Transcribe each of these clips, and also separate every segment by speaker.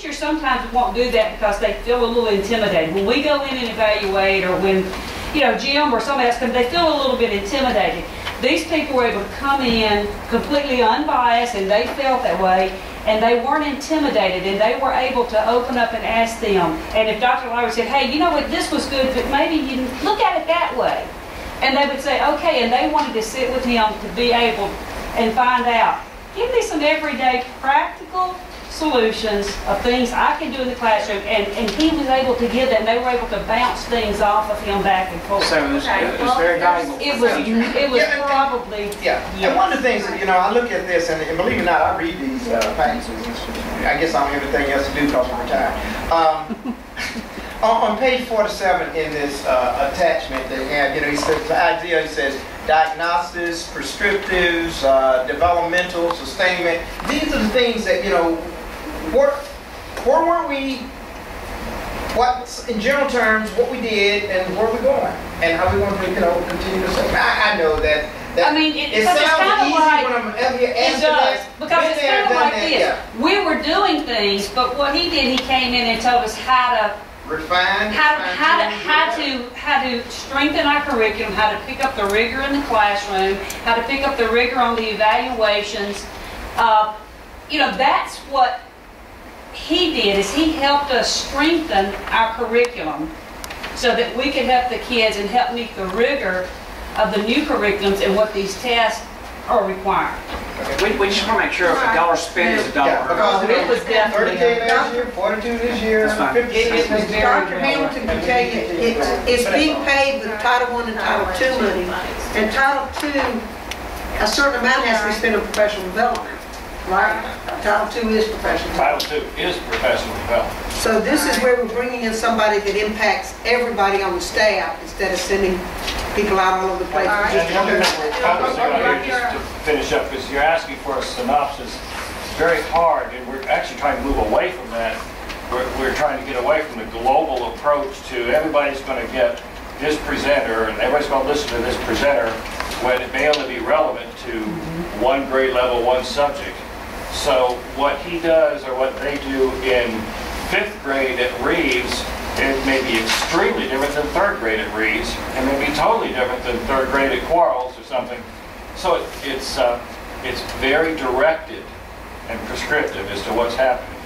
Speaker 1: teachers sometimes won't do that because they feel a little intimidated. When we go in and evaluate, or when, you know, Jim or somebody else comes, they feel a little bit intimidated. These people were able to come in completely unbiased, and they felt that way, and they weren't intimidated, and they were able to open up and ask them. And if Dr. Lowry said, hey, you know what, this was good, but maybe you look at it that way. And they would say, okay, and they wanted to sit with him to be able and find out. Give me some everyday practical solutions of things I can do in the classroom, and, and he was able to give that, and they were able to bounce things off of him back and forth.
Speaker 2: So it was,
Speaker 3: Okay,
Speaker 2: it was very
Speaker 3: there's-
Speaker 2: valuable.
Speaker 1: It was, it was
Speaker 4: Yeah,
Speaker 1: probably,
Speaker 4: Yeah, and one of the things, that, you know, I look at this, and and believe it or not, I read these uh, packages. I guess I'm everything else to do because I'm retired. Um, On, on page 47 in this uh, attachment, they have, you know, he says, the idea, he says, diagnostics, prescriptives, uh, developmental, sustainment. These are the things that, you know, where, where were we, what, in general terms, what we did and where we're going, and how we want to, you know, continue to say. I, I know that,
Speaker 1: I mean, it-
Speaker 4: it
Speaker 1: because it's
Speaker 4: sounds
Speaker 1: kinda
Speaker 4: easy
Speaker 1: like-
Speaker 4: when I'm up here
Speaker 1: it does. Because it's kind of like
Speaker 4: that,
Speaker 1: this.
Speaker 4: yeah.
Speaker 1: We were doing things, but what he did, he came in and told us how to
Speaker 4: Refine.
Speaker 1: how,
Speaker 4: refine,
Speaker 1: how to, how to, how to strengthen our curriculum, how to pick up the rigor in the classroom, how to pick up the rigor on the evaluations. Uh, You know, that's what he did, is he helped us strengthen our curriculum so that we could help the kids and help meet the rigor of the new curriculums and what these tests are requiring.
Speaker 2: We, we just want to make sure if a dollar spent is a dollar
Speaker 4: Yeah,
Speaker 2: earned.
Speaker 4: because
Speaker 1: It was definitely-
Speaker 4: 30K last year, 42 this year, 56
Speaker 1: It- it was
Speaker 4: next year.
Speaker 5: Dr. Hamilton can tell you, it's, it's being paid with Title I and Title II money. And Title II, a certain amount has to be spent on professional development, right? Title II is professional.
Speaker 6: Title II is professional development.
Speaker 5: So this is where we're bringing in somebody that impacts everybody on the staff instead of sending people out all over the place.
Speaker 3: All right.
Speaker 6: And the thing we're focusing on here, just to finish up, is you're asking for a synopsis. It's very hard, and we're actually trying to move away from that. We're, we're trying to get away from the global approach to everybody's going to get this presenter, and everybody's going to listen to this presenter, when it may only be relevant to one grade level, one subject. So what he does, or what they do in fifth grade at Reeves, it may be extremely different than third grade at Reeves, and may be totally different than third grade at Quarles or something. So it- it's, uh, it's very directed and prescriptive as to what's happening.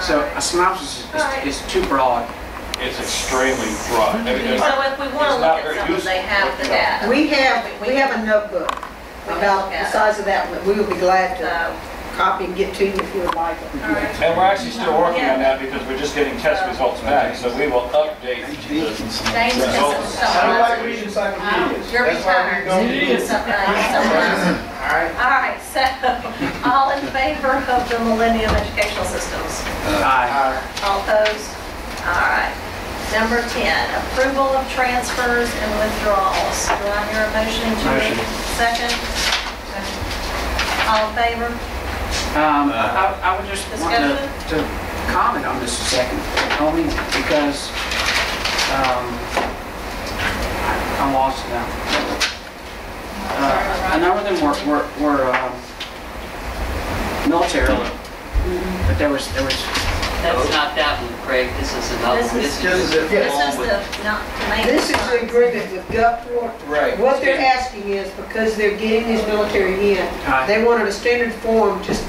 Speaker 2: So a synopsis is, is too broad.
Speaker 6: It's extremely broad. I mean,
Speaker 3: So if we want to
Speaker 6: It's not
Speaker 3: look
Speaker 6: very
Speaker 3: at something, they have the data.
Speaker 5: We have, we have a notebook about the size of that, one. we will be glad to
Speaker 3: So,
Speaker 5: copy and get to you if you would like it.
Speaker 3: all right.
Speaker 6: And we're actually still working on that because we're just getting test results back, so we will update the
Speaker 3: James,
Speaker 6: results.
Speaker 3: so
Speaker 4: I don't like
Speaker 3: much.
Speaker 4: reading encyclopedias.
Speaker 3: You're
Speaker 4: That's why
Speaker 3: retired.
Speaker 4: we're going to
Speaker 3: You do
Speaker 4: do.
Speaker 3: something, so much.
Speaker 4: All right.
Speaker 3: All right, so, all in favor of the Millennium Educational Systems?
Speaker 2: Aye.
Speaker 3: All opposed? All right. Number 10, approval of transfers and withdrawals. Do I hear a motion to?
Speaker 2: Motion.
Speaker 3: Second? All in favor?
Speaker 2: Um, I, I would just want to, to comment on this a second, only because, um, I- I'm lost now. Uh, a number of them were, were, were, um, military, but there was, there was,
Speaker 7: That's not that one, Craig, this is another
Speaker 3: This
Speaker 7: one.
Speaker 3: is-
Speaker 7: This is
Speaker 4: This is,
Speaker 3: This is the, not to.
Speaker 5: This is the agreement with Gulfport.
Speaker 4: right.
Speaker 5: What they're asking is, because they're getting these military in,
Speaker 2: Aye.
Speaker 5: they wanted a standard form just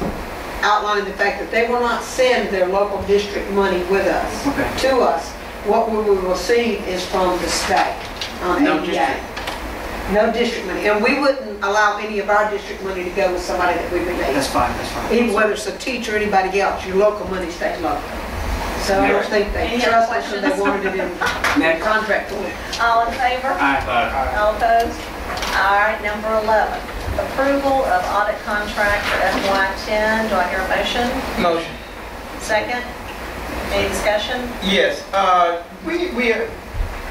Speaker 5: outlining the fact that they will not send their local district money with us,
Speaker 2: Okay.
Speaker 5: to us. What we will receive is from the state on
Speaker 2: No
Speaker 5: ADA.
Speaker 2: district.
Speaker 5: No district money, and we wouldn't allow any of our district money to go with somebody that we
Speaker 2: that's fine, that's fine.
Speaker 5: Even whether it's a teacher or anybody else, your local money stays local. So I don't think they
Speaker 3: Any
Speaker 5: trust us, and they
Speaker 3: questions?
Speaker 5: wanted it in
Speaker 2: Next.
Speaker 5: contract form.
Speaker 3: All in favor?
Speaker 2: Aye.
Speaker 3: All opposed? All right, number 11, approval of audit contract for FY10. Do I hear a motion?
Speaker 4: Motion.
Speaker 3: Second? Any discussion?
Speaker 4: Yes, uh, we, we,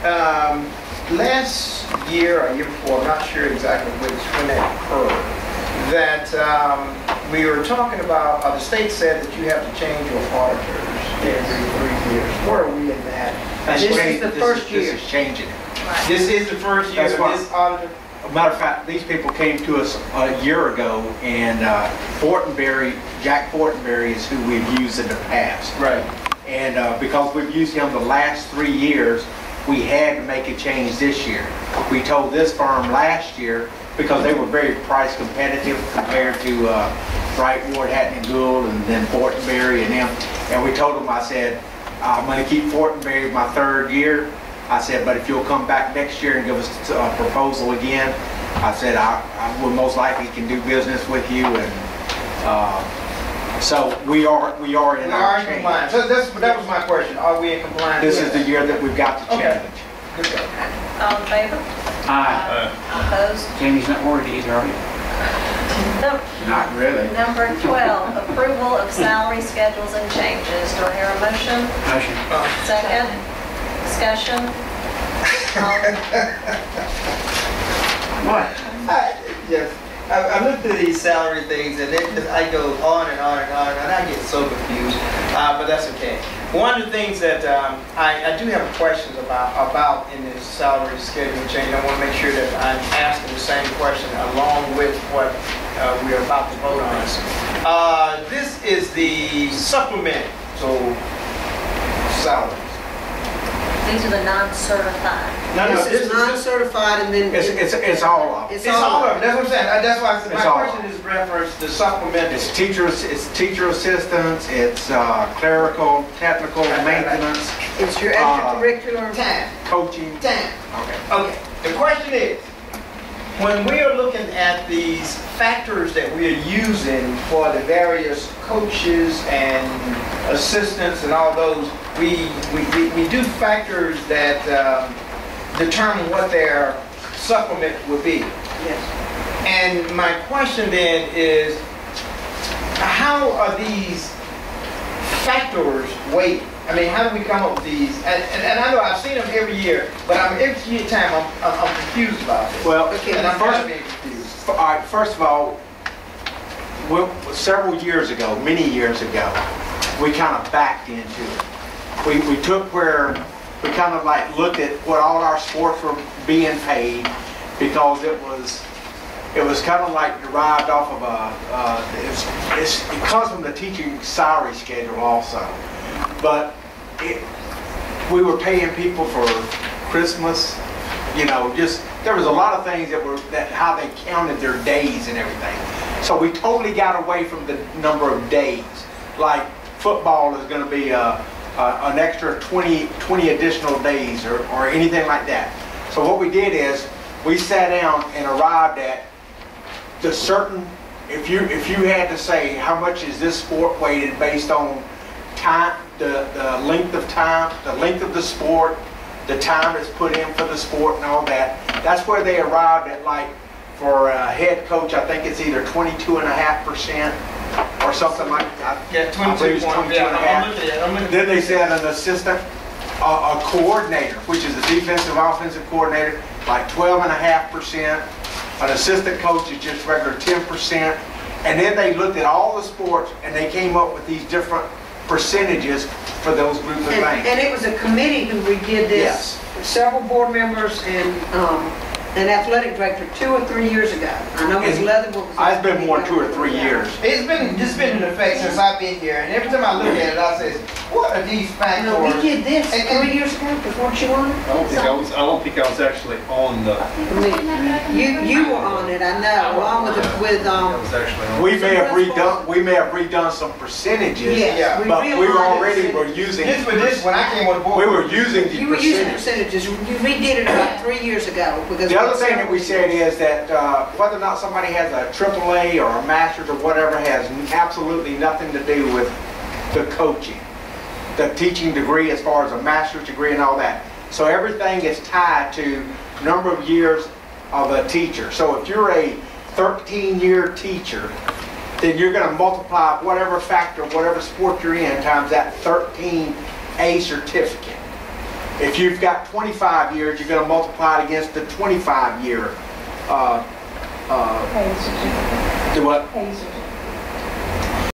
Speaker 4: um, last year or year before, I'm not sure exactly which, when that occurred, that, um, we were talking about, uh, the state said that you have to change your auditors every three years. Where are we in that?
Speaker 5: This is the first year.
Speaker 8: This is changing it.
Speaker 3: Right.
Speaker 4: This is the first year
Speaker 8: That's
Speaker 4: of
Speaker 8: why-
Speaker 4: this auditor?
Speaker 8: Matter of fact, these people came to us a year ago, and uh, Fortenberry, Jack Fortenberry is who we've used in the past.
Speaker 4: Right.
Speaker 8: And uh, because we've used him the last three years, we had to make a change this year. We told this firm last year, because they were very price competitive compared to uh, Wright, Ward, Hatton and Gould, and then Fortenberry and them. And we told them, I said, I'm gonna keep Fortenberry my third year. I said, but if you'll come back next year and give us a proposal again, I said, I, I will most likely can do business with you and, uh, so we are, we are in
Speaker 4: We
Speaker 8: our
Speaker 4: are in
Speaker 8: change.
Speaker 4: compliance. So that's, that was my question. Are we in compliance?
Speaker 8: This is the year that we've got to
Speaker 4: Okay.
Speaker 8: change.
Speaker 4: Good job.
Speaker 3: All in favor?
Speaker 2: Aye.
Speaker 3: Opposed?
Speaker 2: Jamie's not worried either, are you?
Speaker 3: Num-
Speaker 8: Not really.
Speaker 3: Number 12, approval of salary schedules and changes. Do I hear a motion?
Speaker 2: Motion.
Speaker 3: Second? Discussion?
Speaker 2: What?
Speaker 4: I- Yes, I, I looked through these salary things and it, I go on and on and on and I get so confused, uh, but that's okay. One of the things that um, I, I do have questions about, about in this salary schedule change, I want to make sure that I'm asking the same question along with what uh, we're about to vote on. Uh, This is the supplement, so salaries.
Speaker 3: These are the non-certified.
Speaker 4: No, no,
Speaker 5: This
Speaker 4: this
Speaker 5: is
Speaker 4: is,
Speaker 5: non-certified and then.
Speaker 8: It's, it's, it's all of it.
Speaker 5: It's
Speaker 4: it's all of them, that's what I'm saying, Uh, that's why I said,
Speaker 8: It's
Speaker 4: my
Speaker 8: all.
Speaker 4: question is reference to supplement.
Speaker 8: It's teachers, it's teacher assistants, it's uh, clerical, technical, maintenance,
Speaker 5: It's your
Speaker 8: Uh,
Speaker 5: extracurricular.
Speaker 4: Time,
Speaker 8: coaching.
Speaker 4: time.
Speaker 8: Okay.
Speaker 4: Okay, the question is, when we are looking at these factors that we are using for the various coaches and assistants and all those, we, we, we- do factors that um, determine what their supplement would be.
Speaker 5: Yes.
Speaker 4: And my question then is, how are these factors weighted? I mean, how do we come up with these? And, and, and I know I've seen them every year, but I'm, every year time I'm, I'm, I'm confused about this.
Speaker 8: Well,
Speaker 5: Okay,
Speaker 4: And I'm
Speaker 8: first,
Speaker 4: being confused.
Speaker 8: all right, first of all, several years ago, many years ago, we kind of backed into it. We, we took where, we kind of like looked at what all our sports were being paid because it was, it was kind of like derived off of a, uh, it's, it's, it comes from the teaching salary schedule also. But it, we were paying people for Christmas, you know, just, there was a lot of things that were, that, how they counted their days and everything. So we totally got away from the number of days. Like, football is gonna be, uh, uh, an extra 20, 20 additional days or, or anything like that. So what we did is, we sat down and arrived at the certain, if you, if you had to say, how much is this sport weighted based on time, the, the length of time, the length of the sport, the time that's put in for the sport and all that, that's where they arrived at like, for a head coach, I think it's either 22 and a half percent or something like that.
Speaker 4: Yeah, 22
Speaker 8: it's
Speaker 4: point,
Speaker 8: 22
Speaker 4: yeah,
Speaker 8: and a half.
Speaker 4: looking at it, I'm looking
Speaker 8: Then they said an assistant, a, a coordinator, which is a defensive offensive coordinator, like 12 and a half percent. An assistant coach is just regular 10 percent. And then they looked at all the sports and they came up with these different percentages for those group of
Speaker 5: And,
Speaker 8: things.
Speaker 5: and it was a committee who redid this, several board members and, um, an athletic director two or three years ago. I know Ms.
Speaker 8: And
Speaker 5: Leatherwood was.
Speaker 8: I've been more two or three years.
Speaker 4: It's been, it's been in effect since I've been here, and every time I look at it, I say, what are these factors?
Speaker 5: No, we did this
Speaker 4: And- and-
Speaker 5: three years ago, before you on it.
Speaker 9: I don't think I was, I don't think I was actually on the,
Speaker 5: You, you were on it, I know, along with, with,
Speaker 9: I
Speaker 5: um,
Speaker 9: was actually on.
Speaker 8: We may have redone, we may have redone some percentages,
Speaker 5: yes. we
Speaker 8: but we were
Speaker 5: realigned
Speaker 8: already
Speaker 5: it.
Speaker 8: were using,
Speaker 4: This was this, when I came on the board.
Speaker 8: we were using the
Speaker 5: You were using
Speaker 8: percentages.
Speaker 5: percentages, you redid it about three years ago, because.
Speaker 8: The other thing that we said is that uh, whether or not somebody has a AAA or a master's or whatever has absolutely nothing to do with the coaching, the teaching degree as far as a master's degree and all that. So everything is tied to number of years of a teacher. So if you're a 13-year teacher, then you're going to multiply whatever factor, whatever sport you're in, times that 13A certificate. If you've got 25 years, you're going to multiply it against the 25-year, uh, uh, the what?